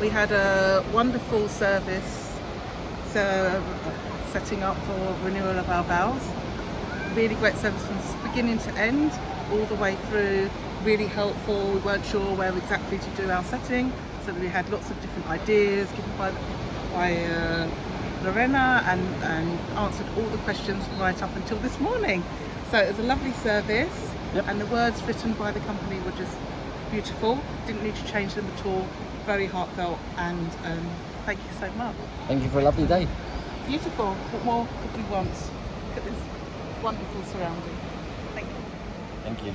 We had a wonderful service so, setting up for renewal of our vows. Really great service from beginning to end, all the way through. Really helpful. We weren't sure where exactly to do our setting, so we had lots of different ideas given by, by uh, Lorena and, and answered all the questions right up until this morning. So it was a lovely service Yep. and the words written by the company were just beautiful. Didn't need to change them at all. Very heartfelt and um, thank you so much. Thank you for a lovely day. Beautiful. What more could we want? Look at this wonderful surrounding. Thank you. Thank you.